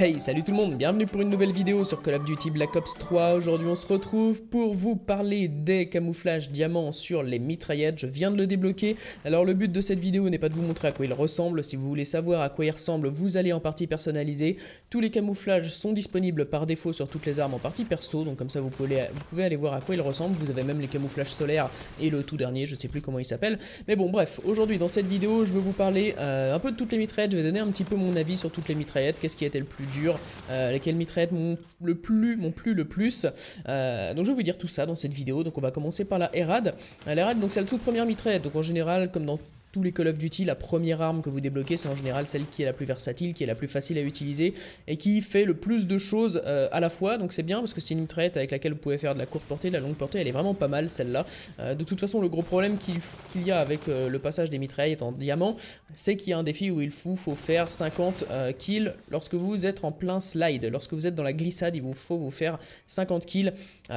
Hey, salut tout le monde, bienvenue pour une nouvelle vidéo sur Call of Duty Black Ops 3. Aujourd'hui, on se retrouve pour vous parler des camouflages diamants sur les mitraillettes. Je viens de le débloquer. Alors, le but de cette vidéo n'est pas de vous montrer à quoi il ressemble. Si vous voulez savoir à quoi il ressemble, vous allez en partie personnaliser. Tous les camouflages sont disponibles par défaut sur toutes les armes en partie perso. Donc, comme ça, vous pouvez, vous pouvez aller voir à quoi il ressemble. Vous avez même les camouflages solaires et le tout dernier, je sais plus comment il s'appelle. Mais bon, bref, aujourd'hui, dans cette vidéo, je vais vous parler euh, un peu de toutes les mitraillettes. Je vais donner un petit peu mon avis sur toutes les mitraillettes. Qu'est-ce qui été le plus dur, euh, lesquelles mitraillettes m'ont le plus, m'ont plu le plus. Euh, donc je vais vous dire tout ça dans cette vidéo. Donc on va commencer par la Erad. La Erad, donc c'est la toute première mitraillette. Donc en général, comme dans tous les Call of Duty, la première arme que vous débloquez, c'est en général celle qui est la plus versatile, qui est la plus facile à utiliser et qui fait le plus de choses euh, à la fois. Donc c'est bien parce que c'est une mitraillette avec laquelle vous pouvez faire de la courte portée, de la longue portée. Elle est vraiment pas mal celle-là. Euh, de toute façon, le gros problème qu'il y a avec euh, le passage des mitraillettes en diamant, c'est qu'il y a un défi où il faut, faut faire 50 euh, kills lorsque vous êtes en plein slide. Lorsque vous êtes dans la glissade, il vous faut vous faire 50 kills.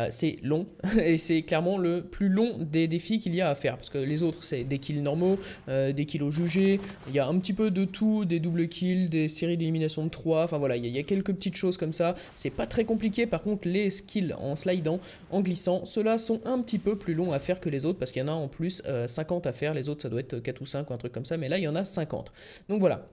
C'est long et c'est clairement le plus long des défis qu'il y a à faire parce que les autres, c'est des kills normaux. Euh, des kills jugés, il y a un petit peu de tout, des doubles kills, des séries d'élimination de 3, enfin voilà, il y, a, quelques petites choses comme ça, c'est pas très compliqué, par contre les skills en slidant, en glissant, ceux-là sont un petit peu plus longs à faire que les autres, parce qu'il y en a en plus euh, 50 à faire, les autres ça doit être 4 ou 5 ou un truc comme ça, mais là il y en a 50. Donc voilà,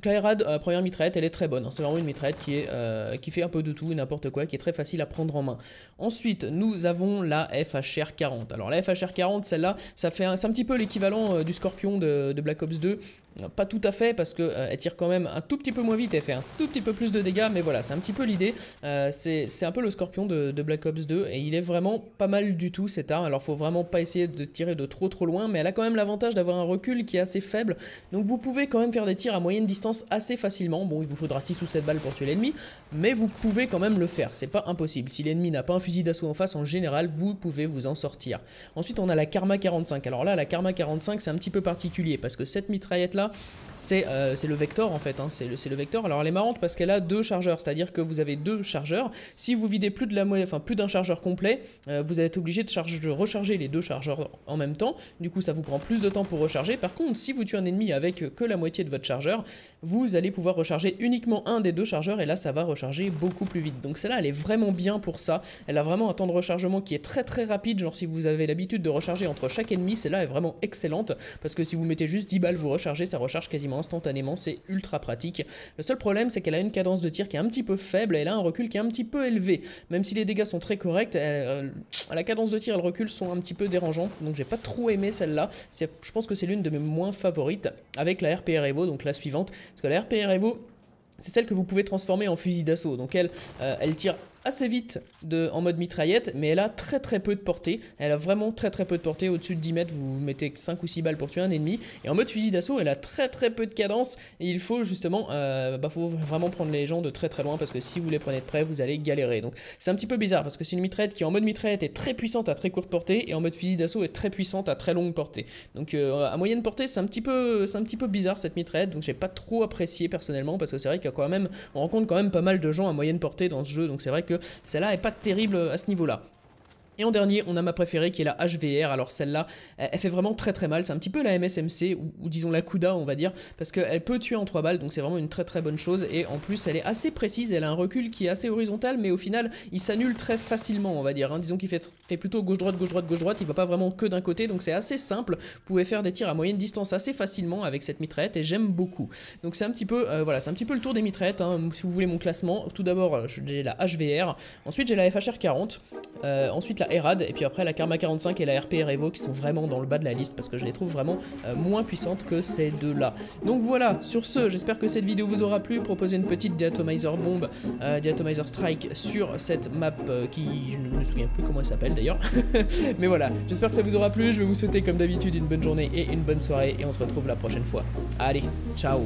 Clairad, euh, première mitraillette, elle est très bonne. Hein. C'est vraiment une mitraillette euh, qui fait un peu de tout, n'importe quoi, qui est très facile à prendre en main. Ensuite, nous avons la FHR 40. Alors la FHR 40, celle-là, ça fait c'est un petit peu l'équivalent euh, du Scorpion de, Black Ops 2. Pas tout à fait parce qu'elle euh, tire quand même un tout petit peu moins vite, elle fait un tout petit peu plus de dégâts, mais voilà, c'est un petit peu l'idée. Euh, c'est un peu le Scorpion de, Black Ops 2 et il est vraiment pas mal du tout cette arme. Alors faut vraiment pas essayer de tirer de trop trop loin, mais elle a quand même l'avantage d'avoir un recul qui est assez faible. Donc vous pouvez quand même faire des tirs à moyenne distance assez facilement. Bon, il vous faudra 6 ou 7 balles pour tuer l'ennemi, mais vous pouvez quand même le faire, c'est pas impossible. Si l'ennemi n'a pas un fusil d'assaut en face, en général, vous pouvez vous en sortir. Ensuite, on a la Karma 45. Alors là, la Karma 45, c'est un petit peu particulier parce que cette mitraillette là, c'est euh, le Vector en fait, hein, c'est le, le Vector. Alors elle est marrante parce qu'elle a deux chargeurs, c'est-à-dire que vous avez deux chargeurs. Si vous videz plus de la enfin plus d'un chargeur complet, euh, vous êtes obligé de, de recharger les deux chargeurs en même temps. Du coup, ça vous prend plus de temps pour recharger. Par contre, si vous tuez un ennemi avec que la moitié de votre chargeur, vous allez pouvoir recharger uniquement un des deux chargeurs et là, ça va recharger beaucoup plus vite. Donc celle-là, elle est vraiment bien pour ça. Elle a vraiment un temps de rechargement qui est très très rapide. Genre si vous avez l'habitude de recharger entre chaque ennemi, celle-là est vraiment excellente parce que si vous mettez juste 10 balles, vous rechargez, ça recharge quasiment instantanément. C'est ultra pratique. Le seul problème, c'est qu'elle a une cadence de tir qui est un petit peu faible et elle a un recul qui est un petit peu élevé. Même si les dégâts sont très corrects, euh, la cadence de tir et le recul sont un petit peu dérangeants. Donc j'ai pas trop aimé celle-là. Je pense que c'est l'une de mes moins favorites avec la RPR Evo, donc la suivante. Parce que la RPR Evo, c'est celle que vous pouvez transformer en fusil d'assaut. Donc elle, euh, elle tire assez vite de, en mode mitraillette, mais elle a très très peu de portée. Elle a vraiment très très peu de portée. Au-dessus de 10 mètres, vous mettez 5 ou 6 balles pour tuer un ennemi. Et en mode fusil d'assaut, elle a très très peu de cadence. Et il faut justement, euh, bah, faut vraiment prendre les gens de très très loin parce que si vous les prenez de près, vous allez galérer. Donc c'est un petit peu bizarre parce que c'est une mitraillette qui en mode mitraillette est très puissante à très courte portée et en mode fusil d'assaut est très puissante à très longue portée. Donc euh, à moyenne portée, c'est un petit peu, c'est un petit peu bizarre cette mitraillette. Donc j'ai pas trop apprécié personnellement parce que c'est vrai qu'il y a quand même, on rencontre quand même pas mal de gens à moyenne portée dans ce jeu. Donc c'est vrai que celle-là est pas terrible à ce niveau-là. Et en dernier, on a ma préférée qui est la HVR. Alors celle-là, elle fait vraiment très très mal. C'est un petit peu la MSMC, ou, disons la Kuda, on va dire, parce qu'elle peut tuer en 3 balles, donc c'est vraiment une très très bonne chose. Et en plus, elle est assez précise, elle a un recul qui est assez horizontal, mais au final, il s'annule très facilement, on va dire. Hein. Disons qu'il fait, plutôt gauche-droite, gauche-droite, gauche-droite, il va pas vraiment que d'un côté, donc c'est assez simple. Vous pouvez faire des tirs à moyenne distance assez facilement avec cette mitraillette, et j'aime beaucoup. Donc c'est un petit peu, euh, voilà, c'est un petit peu le tour des mitraillettes, hein, si vous voulez mon classement. Tout d'abord, j'ai la HVR, ensuite j'ai la FHR 40, euh, ensuite la Et puis après la Karma 45 et la RPR Evo qui sont vraiment dans le bas de la liste parce que je les trouve vraiment euh, moins puissantes que ces deux-là. Donc voilà, sur ce, j'espère que cette vidéo vous aura plu. Proposer une petite Diatomizer bombe, euh, Diatomizer Strike sur cette map euh, qui, je ne me souviens plus comment elle s'appelle d'ailleurs. Mais voilà, j'espère que ça vous aura plu. Je vais vous souhaiter comme d'habitude une bonne journée et une bonne soirée et on se retrouve la prochaine fois. Allez, ciao